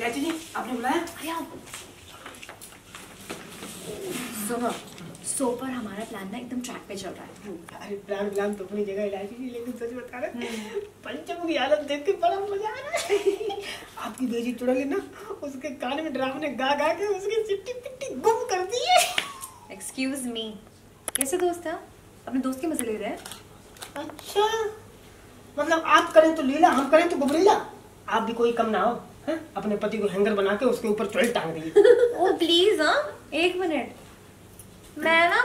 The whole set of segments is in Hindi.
इलायची जी आपने बुलाया? हमारा प्लान ना एकदम ट्रैक पे चल रहा है। अरे प्लान प्लान तो अपनी जगह लेकिन सच बता हम्म। देख के बड़ा मज़ा आ रहा है। आपकी ना उसके कान में ड्राम ने गा गा के उसकी चिट्टी पिट्टी गुम कर दी है। एक्सक्यूज मी कैसे दोस्त है अपने दोस्त के मज़े ले रहे हैं? अच्छा। मतलब आप करें तो लीला हम करें तो गुबरीला। आप भी कोई कम ना हो। हैं? अपने पति को हैंगर बना के उसके ऊपर चुड़ैल टांग दिए ओ प्लीज़ हाँ एक मिनट। मैं ना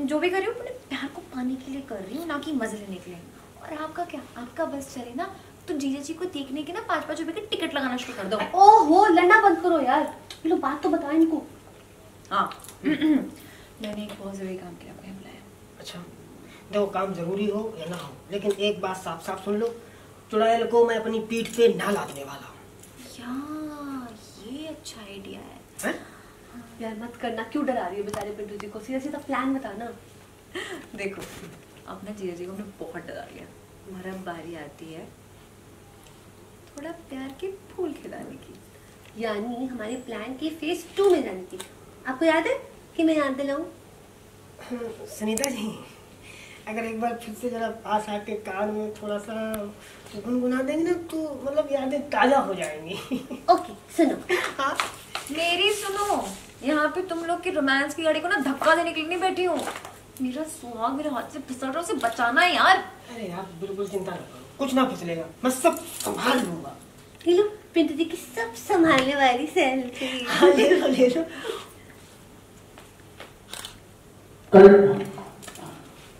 जो भी कर रही हूँ अपने प्यार को पाने के लिए कर रही हूँ ना कि मज़े लेने के लिए और आपका क्या? आपका बस चले ना तो जीजा जी को देखने के ना पाँच पाँच रुपए की टिकट लगाना शुरू कर दो। ओहो लड़ना बंद करो यार। ये लो बात तो बताओ इनको। हाँ। मैंने एक बहुत ज़रूरी काम के लिए आपको बुलाया। अच्छा देखो काम ज़रूरी हो या ना हो लेकिन एक बात साफ़ साफ़ सुन लो। चुड़ैल को मैं अपनी पीठ पे ना लादने वाला हूँ। ये अच्छा आइडिया है। हैं? यार मत करना क्यों डरा रही हो बेचारे पिंटू जी को? सीधा सीधा प्लान बताना देखो अपना जीजा जी को हमने बहुत डरा लिया। हमारा बारी आती है थोड़ा प्यार के फूल खिलाने की। यानी हमारे प्लान के फ़ेज़ टू में जाने की। आपको याद है कि मैं याद दिलाऊं? सुनीता जी अगर एक बार फिर से जरा पास आके कान में थोड़ा सा गुनगुना देंगे ना तो मतलब यादें ताज़ा हो जाएँगी। ओके सुनो। हाँ? मेरी सुनो यहाँ पे तुम लोग की रोमांस की गाड़ी को ना धक्का देने के लिए नहीं बैठी हूँ। मेरा सुहाग मेरे हाथ से फिसल रहा है, उसे बचाना है यार। अरे यार बिल्कुल चिंता ना करो कुछ ना फिसलेगा मैं सब संभाल लूँगा। ये लो पिंटू जी की सब संभालने वाली सेल्फी हाँ, ले लो ले लो। कल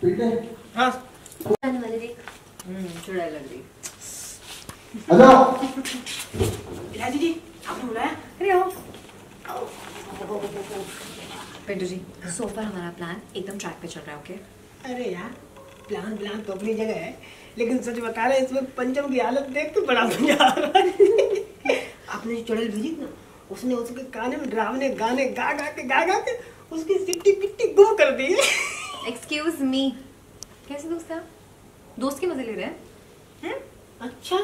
ठीक है? हाँ। आने वाले लग रही। हेलो इलाजी जी आपने बुलाया अरे आओ। पिंटू जी सो पर हमारा प्लान एकदम ट्रैक पे चल रहा है ओके अरे यार प्लान प्लान तो अपनी जगह है लेकिन सच बता रहे इसमें पंचम की हालत देख के बड़ा मज़ा आ रहा है। आपने जो चुड़ैल भेजी ना उसने उसके काने में डरावने गाने गा गा के गा गा के उसकी सिट्टी पिट्टी गुम कर दी है। एक्सक्यूज मी कैसे दोस्त है आप? दोस्त के मज़े ले रहे हैं हैं? अच्छा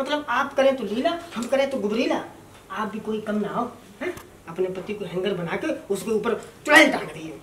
मतलब आप करें तो लीला, हम करें तो गुबरीला आप भी कोई कम ना हो, हैं? अपने पति को हैंगर बना के उसके ऊपर चुड़ैल टांग दिए